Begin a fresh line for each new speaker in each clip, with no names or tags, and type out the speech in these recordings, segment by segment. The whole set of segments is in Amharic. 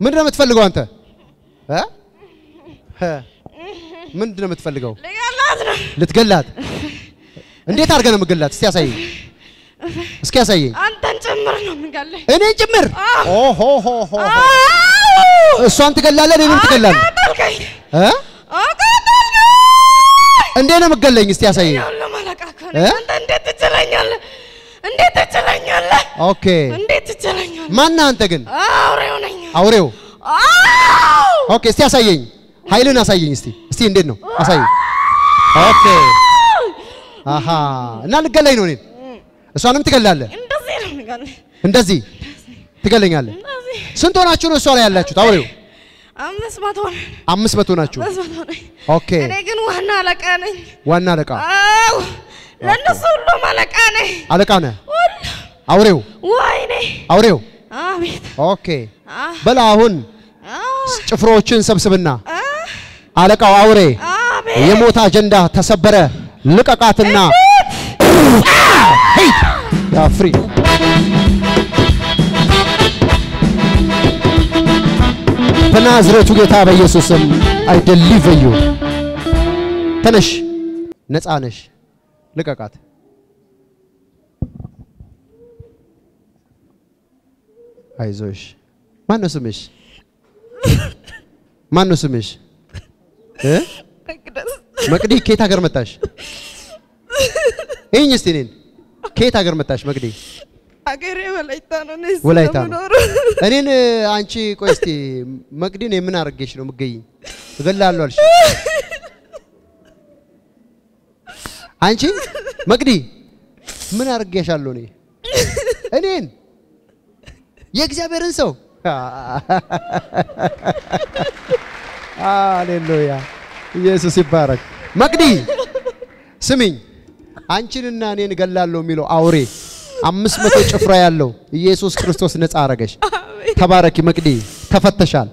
ምንድን ነው የምትፈልገው አንተ? ምንድን ነው የምትፈልገው?
ልገላት ነው።
ልትገላት? እንዴት አድርገህ ነው የምትገላት? እስቲ ያሳየኝ፣ እስኪ ያሳየኝ።
አንተን ጭምር ነው የምገለኝ።
እኔን ጭምር?
አዎ።
ኦሆ ሆ ሆ ሆ።
አዎ።
እሷን ትገላለህ፣ እኔንም ትገላለህ?
አቃጠልከኝ፣
እ?
አቃጠልከኝ።
እንዴት ነው የምትገለኝ? እስቲ ያሳየኝ።
አንተ እንዴት ትችለኛለህ? እንዴት ትችለኛለህ?
okay።
እንዴት ትችለኛለህ?
ማነህ አንተ ግን?
አውሬው ነኝ።
አውሬው። okay። እስቲ ያሳየኝ፣ ኃይልን አሳየኝ። እስቲ እስቲ እንዴት ነው አሳየኝ። okay። አሃ እና ልገለኝ ነው እኔን? እሷንም ትገላለህ?
እንደዚህ
ትገለኛለህ? ስንት ሆናችሁ ነው እሷ ላይ ያላችሁት? አውሬው
አምስት መቶ
አምስት መቶ ናችሁ። okay።
እኔ ግን ዋና አለቃ ነኝ።
ዋና አለቃ
አዎ ለእነሱ ሁሉም አለቃ ነኝ።
አለቃ ነህ። አውሬው
ወይኔ
አውሬው።
አቤት okay።
በላ አሁን ጭፍሮችን ሰብስብና አለቃው አውሬ የሞት አጀንዳ ተሰበረ፣ ልቀቃትና ሂድ ያ free በናዝሬቱ ጌታ በኢየሱስ ስም I deliver you ተነሽ፣ ነፃ ነሽ። ልቀቃት። አይዞሽ። ማን ነው ስምሽ? ማን ነው ስምሽ? መቅዲ ከየት ሀገር መጣሽ? ይህኝ እስቲ እኔን ከየት ሀገር መጣሽ መቅዲ?
አገሬ ወላይታ ነው። እኔ
ወላይታ ነው። እኔን አንቺ ቆይ እስቲ መቅዲን የምን አድርጌሽ ነው የምትገይኝ? እገላለሁ አልሽ። አንቺ መቅዲ ምን አድርጌሻለሁ እኔ እኔን የእግዚአብሔርን ሰው ሃሌሉያ ኢየሱስ ይባረክ። መቅዲ ስሚኝ፣ አንቺንና እኔን እገላለሁ የሚለው አውሬ አምስት መቶ ጭፍራ ያለው ኢየሱስ ክርስቶስ ነፃ አረገሽ። ተባረኪ መቅዲ፣ ተፈተሻል።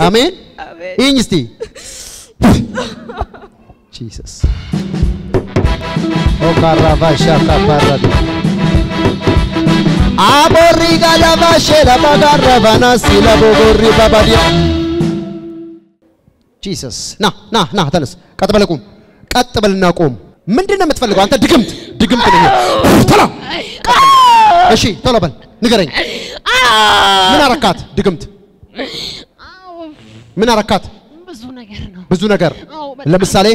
አሜን።
አሜን።
ይህኝ እስቲ ጂሰስ ኦካራቫሻ ካፓራዲ ለባጋረቫናሲ ለቦጎሪ ባባዲ ጂሰስ ና ና ና ተነስ፣ ቀጥ በል ቁም፣ ቀጥ በልና ቁም። ምንድን ነው የምትፈልገው አንተ? ድግምት ድግምት ነው። ቶሎ እሺ፣ ቶሎ በል ንገረኝ። ምን አረካት? ድግምት ምን አረካት?
ብዙ ነገር ነው።
ብዙ ነገር ለምሳሌ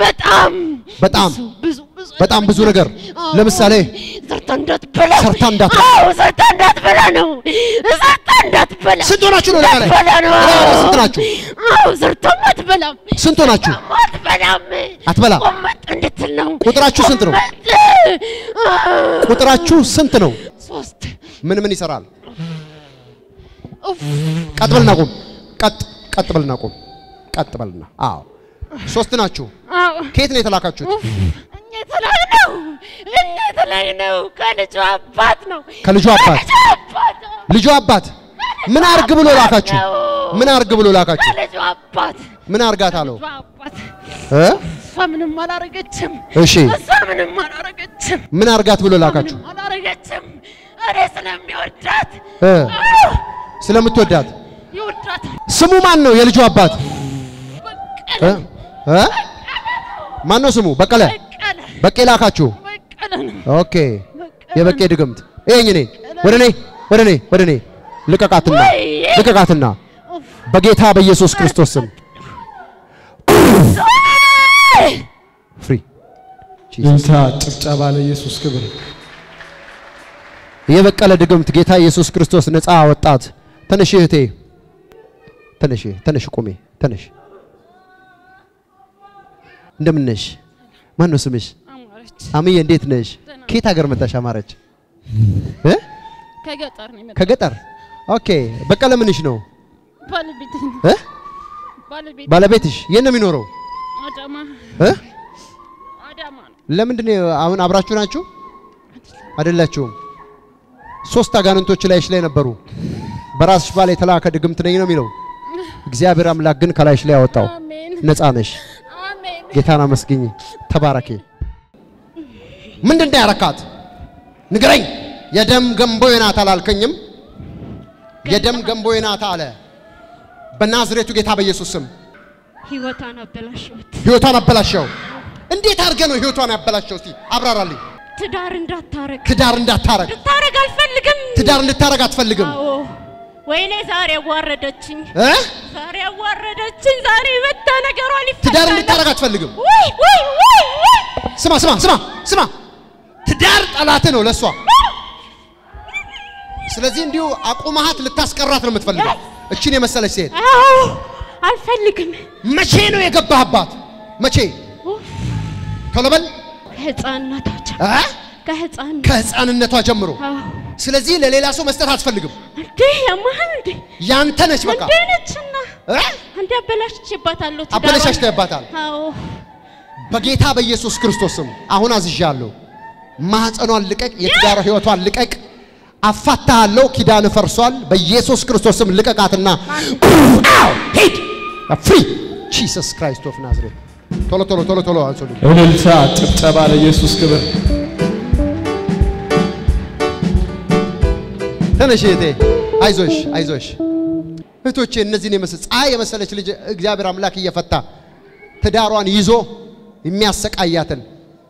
በጣም
በጣም
ብዙ
በጣም ብዙ ነገር ለምሳሌ
ሰርታ እንዳትበላ
ሰርታ እንዳትበላ።
አዎ ሰርታ እንዳትበላ ነው። ሰርታ እንዳትበላ
ስንት ሆናችሁ ነው? ላይ
እንዳትበላ ነው።
ስንት ናችሁ?
አዎ ሰርታም አትበላም።
ስንት ሆናችሁ?
አትበላም።
አትበላም።
ቆመጥ እንድትል ነው።
ቁጥራችሁ ስንት ነው?
ቆመጥ። አዎ።
ቁጥራችሁ ስንት ነው?
ሶስት
ምን ምን ይሰራል? ቀጥ በልና ቁም። ቀጥ ቀጥ በልና ቁም። ቀጥ በልና አዎ፣ ሶስት ናችሁ። ከየት ነው የተላካችሁት?
የተለያየ ነው። እኛ የተለያየ ነው። ከልጁ አባት ነው።
ከልጁ አባት
ነው።
ልጁ አባት ምን አርግ ብሎ ላካችሁ? ምን አርግ ብሎ ላካችሁ?
ከልጁ አባት
ምን አርጋት አለው?
ልጁ አባት
እ?
እሷ ምንም አላረገችም።
እሺ
እሷ ምንም አላረገችም።
ምን አርጋት ብሎ ላካችሁ?
አላረገችም። እኔ ስለሚወዳት
ስለምትወዳት
ይወዳታል።
ስሙ ማን ነው? የልጁ አባት? ማን ነው ስሙ? በቀለ በቄ ላካችሁ። okay የበቄ ድግምት ይሄኝ እኔ ወደ እኔ ወደ እኔ ወደ እኔ ልቀቃትና ልቀቃትና በጌታ በኢየሱስ ክርስቶስ ስም free
እልልታ ጭብጨባ ለኢየሱስ ክብር።
የበቀለ ድግምት ጌታ ኢየሱስ ክርስቶስ ነፃ ወጣት። ተነሽ እህቴ፣ ተነሽ ተነሽ፣ ቁሜ ተነሽ። እንደምን ነሽ? ማን ነው ስምሽ?
አማረች
አምዬ እንዴት ነሽ? ከየት ሀገር መጣሽ? አማረች እ?
ከገጠር ነው የመጣው።
ከገጠር okay። በቀለ ምንሽ ነው
ባለቤት
እ?
ባለቤት
ባለቤትሽ የት ነው የሚኖረው
አዳማ
እ?
አዳማ ነው።
ለምንድን ነው አሁን አብራችሁ ናችሁ? አይደላችሁም። ሶስት አጋንንቶች ላይሽ ላይ ነበሩ። በራስሽ ባል የተላከ ድግምት ነኝ ነው የሚለው። እግዚአብሔር አምላክ ግን ከላይሽ ላይ ያወጣው።
አሜን
ነፃ ነሽ።
አሜን።
ጌታን አመስግኝ። ተባረኪ። ምንድን ነው ያረካት? ንገረኝ። የደም ገንቦ ናት አላልከኝም? የደም ገንቦ ናት አለ። በናዝሬቱ ጌታ በኢየሱስ ስም
ህይወቷን አበላሸሁት።
ህይወቷን አበላሸው። እንዴት አድርገህ ነው ህይወቷን ያበላሸው? እስቲ አብራራልኝ።
ትዳር እንዳታረግ
ትዳር እንዳታረግ
እንድታረግ አልፈልግም።
ትዳር እንድታረግ አትፈልግም
ወይኔ ዛሬ አዋረደችኝ፣
እ?
ዛሬ አዋረደችኝ። ዛሬ መታ ነገሯ ሊፈታ
ትዳር እንድታረግ አትፈልግም። ስማ ስማ ስማ ስማ፣ ትዳር ጠላት ነው ለሷ። ስለዚህ እንዲሁ አቁማሃት ልታስቀራት ነው የምትፈልገው። እችን የመሰለች ሴት
አልፈልግም።
መቼ ነው የገባህባት? መቼ? ቶሎ በል ከህፃንነቷ ጀምሮ። ስለዚህ ለሌላ ሰው መስጠት አትፈልግም።
እንዴ ያማህል እንዴ
ያንተ ነች በቃ
እንዴ ነችና አበላሽቼባታለሁ። አዎ
በጌታ በኢየሱስ ክርስቶስ ስም አሁን አዝዣለሁ። ማህፀኗን ልቀቅ፣ የትዳር ህይወቷን ልቀቅ። አፋታሃለሁ። ኪዳን ፈርሷል። በኢየሱስ ክርስቶስ ስም ልቀቃትና ሂድ free Jesus Christ of Nazareth። ቶሎ ቶሎ ቶሎ ቶሎ አንሱልኝ።
እልልታ፣ ጭብጨባ ለኢየሱስ ክብር።
ተነሽ እህቴ፣ አይዞሽ አይዞሽ። እህቶቼ እነዚህን የመሰለ ፀሐይ የመሰለች ልጅ እግዚአብሔር አምላክ እየፈታ ትዳሯን ይዞ የሚያሰቃያትን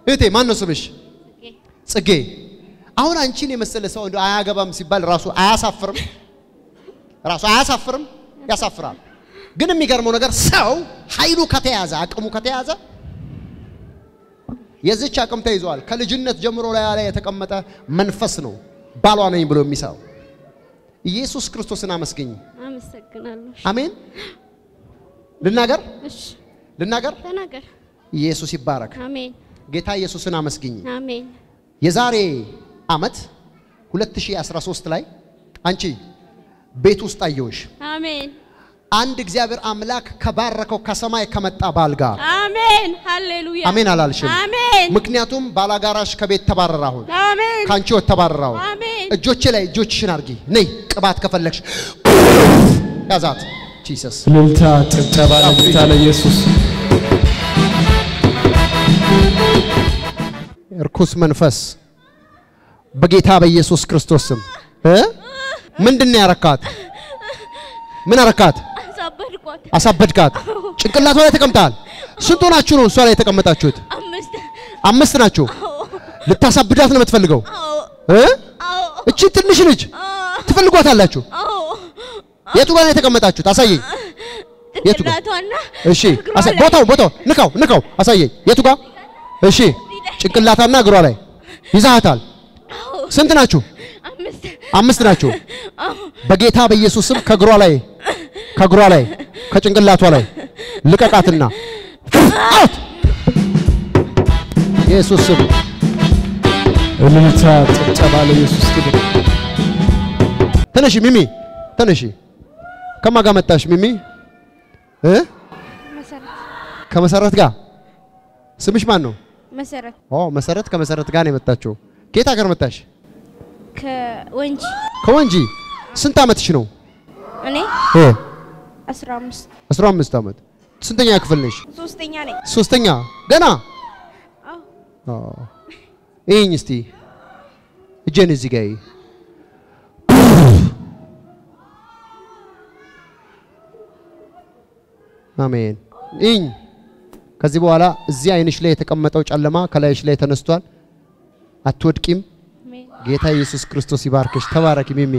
እህቴ ማን ነው ስምሽ? ጽጌ። አሁን አንቺን የመሰለ ሰው እንደው አያገባም ሲባል ራሱ አያሳፍርም? ራሱ አያሳፍርም? ያሳፍራል። ግን የሚገርመው ነገር ሰው ኃይሉ ከተያዘ አቅሙ ከተያዘ የዚች አቅም ተይዟል። ከልጅነት ጀምሮ ላይ ላይ የተቀመጠ መንፈስ ነው ባሏ ነኝ ብሎ የሚሰራው። ኢየሱስ ክርስቶስን አመስግኝ።
አመሰግናለሁ።
አሜን። ልናገር ልናገር። ኢየሱስ ይባረክ።
አሜን
ጌታ ኢየሱስን አመስግኝ።
አሜን
የዛሬ ዓመት 2013 ላይ አንቺ ቤት ውስጥ አየሁሽ።
አሜን
አንድ እግዚአብሔር አምላክ ከባረከው ከሰማይ ከመጣ ባል ጋር
አሜን ሃሌሉያ
አሜን አላልሽም?
አሜን
ምክንያቱም ባላጋራሽ ከቤት ተባረረ። አሁን
አሜን
ከአንቺ ውስጥ ተባረረ። አሁን
አሜን
እጆቼ ላይ እጆችሽን አርጊ። ነይ ቅባት ከፈለግሽ ያዛት። Jesus
እልልታ፣ ጭብጨባ ለጌታ ለኢየሱስ።
እርኩስ መንፈስ በጌታ በኢየሱስ ክርስቶስ ስም እ ምንድን ነው ያረካት? ምን አረካት? አሳበድካት። ጭንቅላቷ ላይ ተቀምጠሃል። ስንት ሆናችሁ ነው እሷ ላይ የተቀመጣችሁት?
አምስት
ናችሁ። ልታሳብዳት ነው የምትፈልገው እቺ ትንሽ ልጅ ትፈልጓታላችሁ። የቱ ጋር ነው የተቀመጣችሁት? አሳየኝ። የቱ ጋር? እሺ ቦታው ቦታው ንካው ንካው፣ አሳየኝ። የቱ ጋር? እሺ ጭንቅላታና እግሯ ላይ ይዛሃታል። ስንት ናችሁ?
አምስት
ናችሁ። በጌታ በኢየሱስ ስም ከእግሯ ላይ ከእግሯ ላይ ከጭንቅላቷ ላይ ልቀቃትና አውት ኢየሱስ ስም
እልልታ፣ ጭብጨባ ለኢየሱስ ክብር።
ተነሺ ሚሚ ተነሺ። ከማን ጋር መጣሽ ሚሚ? ከመሰረት ጋር ስምሽ ማን ነው?
መሰረት
ኦ መሰረት ከመሰረት ጋር ነው የመጣችው። ከየት ሀገር መጣሽ?
ከወንጂ
ከወንጂ። ስንት ዓመትሽ ነው?
እኔ
እ
15
15 ዓመት። ስንተኛ ክፍል ነሽ?
ሶስተኛ ነኝ
ሶስተኛ ገና
አዎ
ይህኝ እስቲ እጄን እዚህ ጋር አሜን። ይህኝ ከዚህ በኋላ እዚህ አይንሽ ላይ የተቀመጠው ጨለማ ከላይሽ ላይ ተነስቷል። አትወድቂም። ጌታ ኢየሱስ ክርስቶስ ይባርክሽ። ተባረኪ ሚሚ።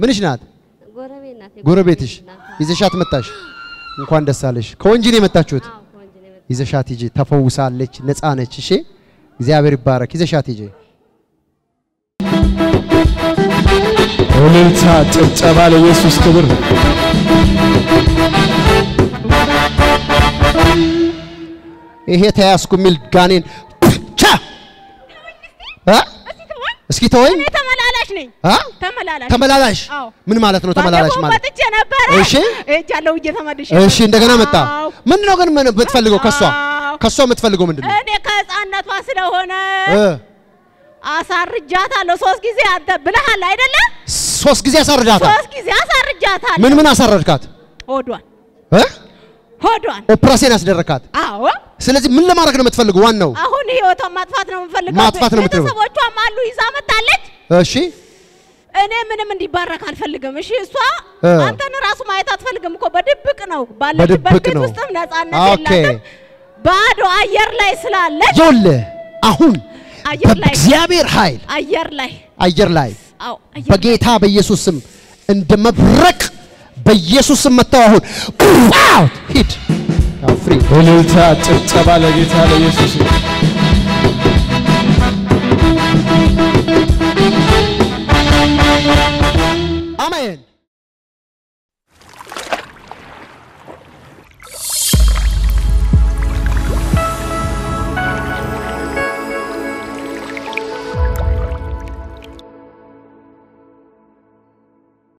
ምንሽ ናት?
ጎረቤት ናት
ጎረቤትሽ ይዘሻት መጣሽ። እንኳን ደስ አለሽ። ከወንጂ ነው የመጣችሁት። ይዘሻት ሂጂ። ተፈውሳለች፣ ነፃ ነች። እሺ እግዚአብሔር ይባረክ። ይዘሻት ሂጂ።
እልልታ፣ ጭብጨባ ለኢየሱስ ክብር።
ይሄ ተያዝኩ የሚል ጋኔን ቻ እ? እስኪ ተወኝ።
ተመላላሽ ነኝ? ተመላላሽ
ምን ማለት ነው? ተመላላሽ ማለት
መጥቼ ነበረ
እሺ።
ሄጃለሁ ብዬ ተመልሼ
እሺ፣ እንደገና መጣ። ምንድን ነው ግን ምን የምትፈልገው ከሷ? ከሷ የምትፈልገው ምንድን ነው?
እኔ ከህፃነቷ ስለሆነ? አሳርጃታለሁ ሶስት ጊዜ አንተ ብለሃል አይደለ
ሶስት ጊዜ አሳርዳታል።
ሶስት ጊዜ አሳርጃታለሁ
ምን ምን አሳረድካት?
ሆዷን
እ?
ሆዷን
ኦፕራሲዮን ያስደረካት።
አዎ
ስለዚህ ምን ለማድረግ ነው የምትፈልገው? ዋናው
አሁን ህይወቷን ማጥፋት ነው የምፈልገው
ማጥፋት ነው የምትፈልገው?
ቤተሰቦቿም አሉ ይዛ መጣለች
እሺ፣
እኔ ምንም እንዲባረክ አልፈልግም። እሺ እሷ አንተን ራሱ ማየት አትፈልግም እኮ በድብቅ ነው ባለችበት ቤት ውስጥም ነፃነት የላትም። ባዶ አየር ላይ ስላለች
ይኸውልህ አሁን
አየር ላይ
በእግዚአብሔር ኃይል
አየር ላይ
አየር ላይ በጌታ በኢየሱስ ስም እንደ መብረቅ በኢየሱስ መታው። አሁን ሂድ ፍሪ
እልልታ ጭብጨባ ለጌታ ለኢየሱስ